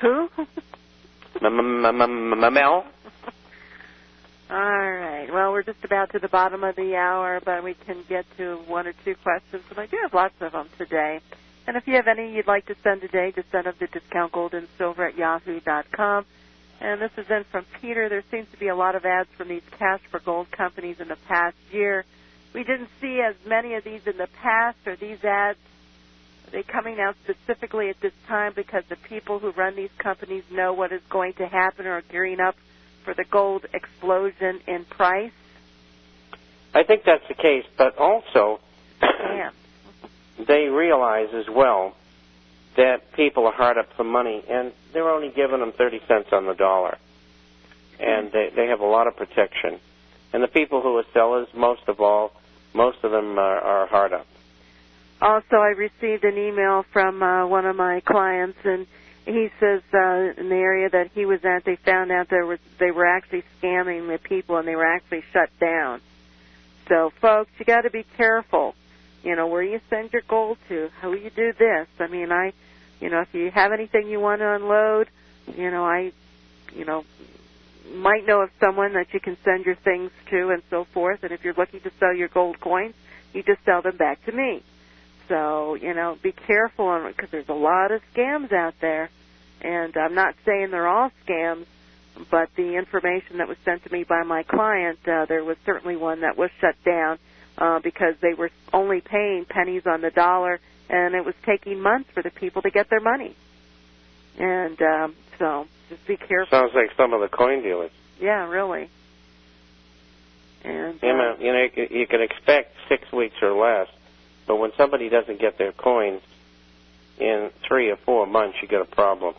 Who? Mel. All right. Well, we're just about to the bottom of the hour, but we can get to one or two questions, and I do have lots of them today. And if you have any you'd like to send today, just send them to discount gold and silver at yahoo.com. And this is in from Peter. There seems to be a lot of ads from these cash for gold companies in the past year. We didn't see as many of these in the past. Are these ads are they coming out specifically at this time because the people who run these companies know what is going to happen or are gearing up for the gold explosion in price? I think that's the case, but also they realize as well that people are hard up for money, and they're only giving them 30 cents on the dollar. And mm-hmm. they, they have a lot of protection. And the people who are sellers, most of all, most of them are, are hard up. Also, I received an email from uh, one of my clients, and he says uh, in the area that he was at, they found out there was they were actually scamming the people, and they were actually shut down. So, folks, you got to be careful. You know where you send your gold to, how you do this. I mean, I, you know, if you have anything you want to unload, you know, I, you know, might know of someone that you can send your things to and so forth. And if you're looking to sell your gold coins, you just sell them back to me. So, you know, be careful because there's a lot of scams out there. And I'm not saying they're all scams, but the information that was sent to me by my client, uh, there was certainly one that was shut down uh, because they were only paying pennies on the dollar, and it was taking months for the people to get their money. And um, so, just be careful. Sounds like some of the coin dealers. Yeah, really. And You uh, you know, you can- you can expect six weeks or less, but when somebody doesn't get their coins in three or four months, you got a problem.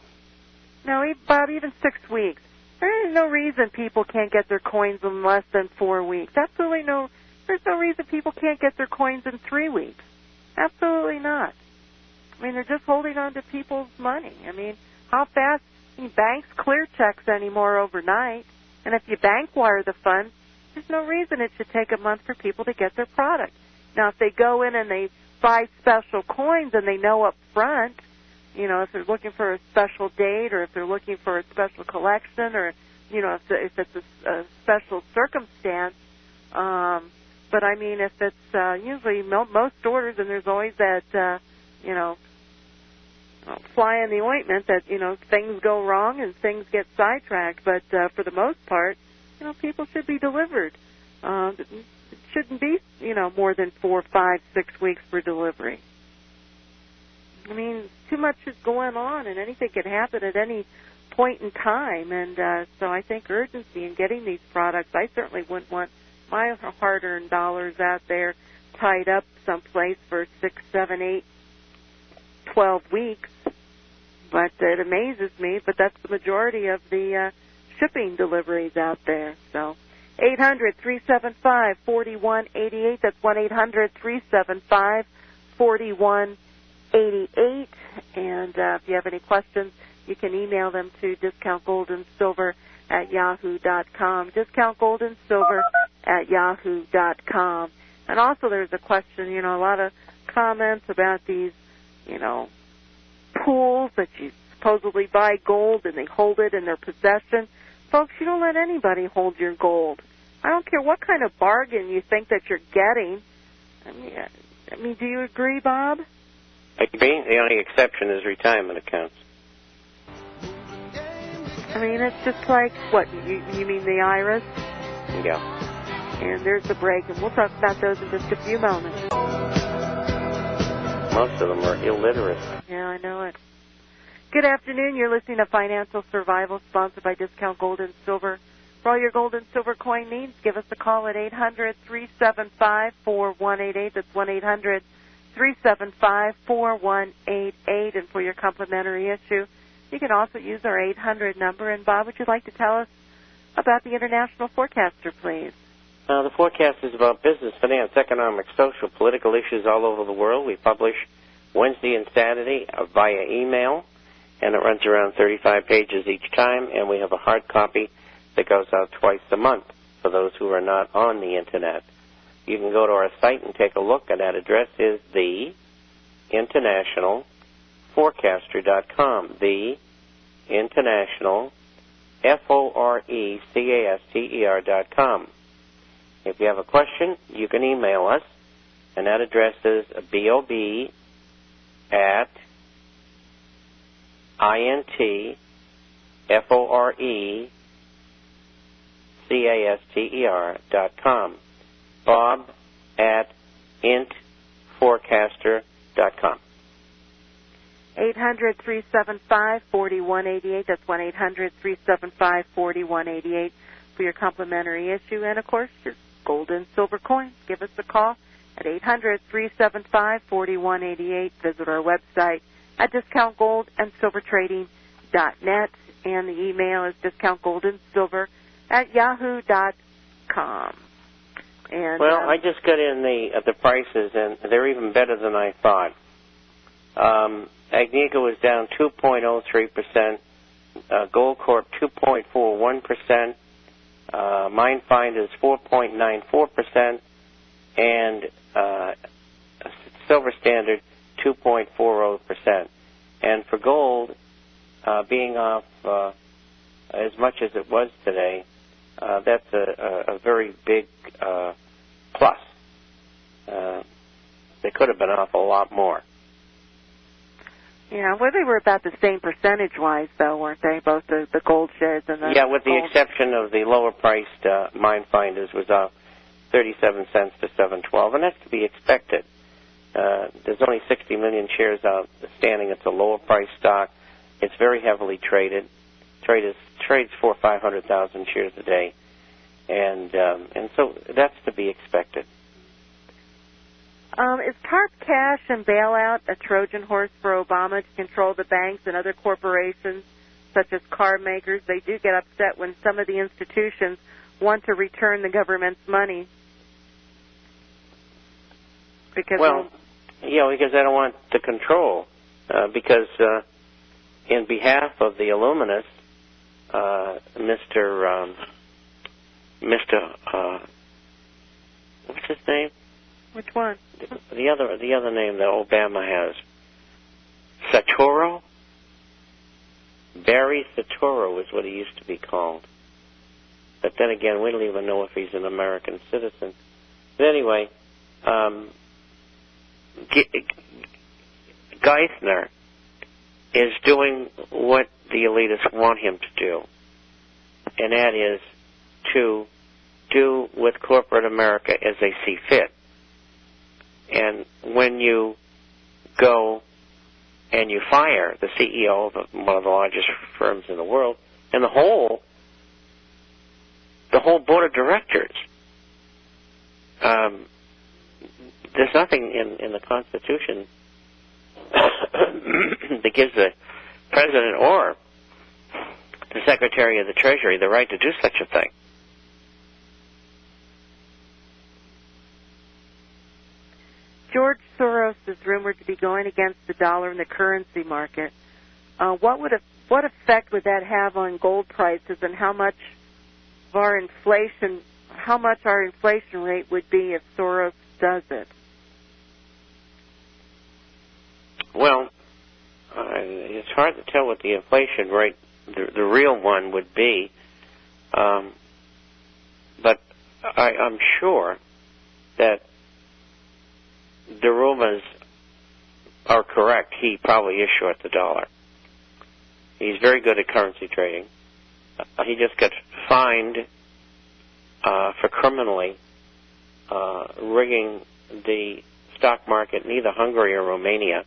No, Bob, even six weeks. There is no reason people can't get their coins in less than four weeks. Absolutely no. There's no reason people can't get their coins in three weeks. Absolutely not. I mean, they're just holding on to people's money. I mean, how fast? I banks clear checks anymore overnight, and if you bank wire the funds, there's no reason it should take a month for people to get their product. Now, if they go in and they buy special coins and they know up front, you know, if they're looking for a special date or if they're looking for a special collection or, you know, if, it's a, a special circumstance. Um, but I mean, if it's uh, usually mo- most orders, and there's always that, uh, you know, fly in the ointment that you know things go wrong and things get sidetracked. But uh, for the most part, you know, people should be delivered. Uh, shouldn't be, you know, more than four, five, six weeks for delivery. I mean, too much is going on, and anything can happen at any point in time. And uh, so I think urgency in getting these products. I certainly wouldn't want my hard-earned dollars out there tied up someplace for six, seven, eight, twelve weeks. But it amazes me. But that's the majority of the uh, shipping deliveries out there. So. 800 375 4188. That's 1 800 375 4188. And uh, if you have any questions, you can email them to discountgoldandsilver at yahoo dot yahoo.com. Discountgoldandsilver at yahoo.com. And also there's a question, you know, a lot of comments about these, you know, pools that you supposedly buy gold and they hold it in their possession. Folks, you don't let anybody hold your gold. I don't care what kind of bargain you think that you're getting. I mean, I mean, do you agree, Bob? I agree. The only exception is retirement accounts. I mean, it's just like what you you mean the IRS? Yeah. And there's the break, and we'll talk about those in just a few moments. Most of them are illiterate. Yeah, I know it. Good afternoon. You're listening to Financial Survival, sponsored by Discount Gold and Silver. For all your gold and silver coin needs, give us a call at 800 375 4188. That's 1 800 375 4188. And for your complimentary issue, you can also use our 800 number. And Bob, would you like to tell us about the International Forecaster, please? Uh, the forecast is about business, finance, economic, social, political issues all over the world. We publish Wednesday and Saturday uh, via email, and it runs around 35 pages each time, and we have a hard copy that goes out twice a month for those who are not on the Internet. You can go to our site and take a look, and that address is the International Forecaster.com. The International, F-O-R-E-C-A-S-T-E-R dot com. If you have a question, you can email us, and that address is B-O-B at I-N-T F-O-R-E C-A-S-T-E-R dot com. Bob at intforecaster dot com. 800-375-4188. That's 1-800-375-4188 for your complimentary issue. And, of course, your gold and silver coins. Give us a call at 800-375-4188. Visit our website at discountgoldandsilvertrading.net. And the email is discountgoldandsilver at yahoo.com. And, Well, um, I just got in the uh, the prices, and they're even better than I thought. Um, Agnico was down 2.03 percent. Uh, Goldcorp 2.41 percent. Uh, Minefinder is 4.94 percent, and uh, Silver Standard 2.40 percent. And for gold, uh, being off uh, as much as it was today, uh, that's a, a, a very big uh, plus. Uh, they could have been off a lot more. yeah, well, they were about the same percentage-wise, though, weren't they? Both the, the gold shares and the yeah, with the exception of the lower priced uh, Minefinders was off 37 cents to 712, and that's to be expected. Uh, there's only 60 million shares outstanding. It's a lower price stock. It's very heavily traded. Trade is, trades four or five hundred thousand shares a day, and um, and so that's to be expected. Um, is TARP cash and bailout a Trojan horse for Obama to control the banks and other corporations, such as car makers? They do get upset when some of the institutions want to return the government's money. Because Well, you know, because I don't want the control. Uh, because uh, in behalf of the Illuminists, uh, Mr. Um, Mr. Uh, what's his name? which one? The other the other name that Obama has. Soetoro. Barry Soetoro is what he used to be called. But then again, we don't even know if he's an American citizen. But anyway, um, Ge- Geithner is doing what the elitists want him to do, and that is to do with corporate America as they see fit. And when you go and you fire the CEO of one of the largest firms in the world, and the whole the whole board of directors, um, there's nothing in, in the Constitution that gives the president or the Secretary of the Treasury the right to do such a thing. George Soros is rumored to be going against the dollar in the currency market. Uh, what would what effect would that have on gold prices, and how much of our inflation, how much our inflation rate would be if Soros does it? Well, uh, it's hard to tell what the inflation rate, the, the real one, would be. Um, but I, I'm sure that the rumors are correct. He probably is short the dollar. He's very good at currency trading. Uh, he just got fined uh, for criminally uh, rigging the stock market in either Hungary or Romania.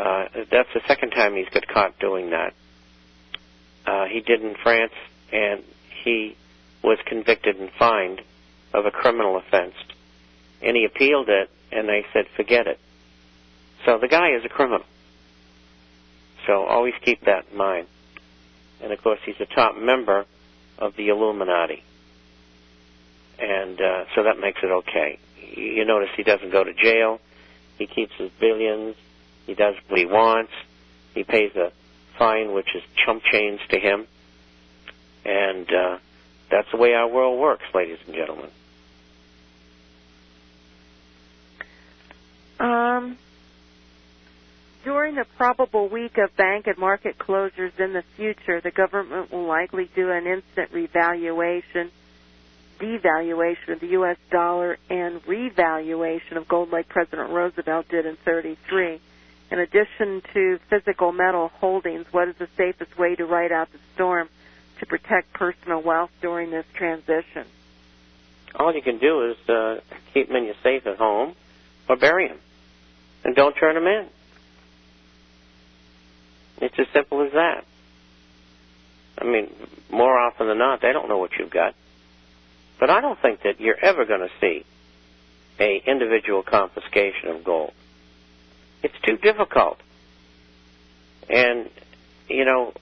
Uh, that's the second time he's got caught doing that. Uh, he did in France, and he was convicted and fined of a criminal offense. And he appealed it, and they said, forget it. So the guy is a criminal. So always keep that in mind. And of course, he's a top member of the Illuminati. And uh, so that makes it okay. You notice he doesn't go to jail. He keeps his billions. He does what he wants. He pays a fine, which is chump change to him. And uh, that's the way our world works, ladies and gentlemen. Um, during the probable week of bank and market closures in the future, the government will likely do an instant revaluation, devaluation of the U.S. dollar, and revaluation of gold like President Roosevelt did in 33. In addition to physical metal holdings, what is the safest way to ride out the storm to protect personal wealth during this transition? All you can do is uh, keep them in your safe at home or bury them. And don't turn them in. It's as simple as that. I mean, more often than not, they don't know what you've got. But I don't think that you're ever going to see a individual confiscation of gold. It's too difficult. And, you know,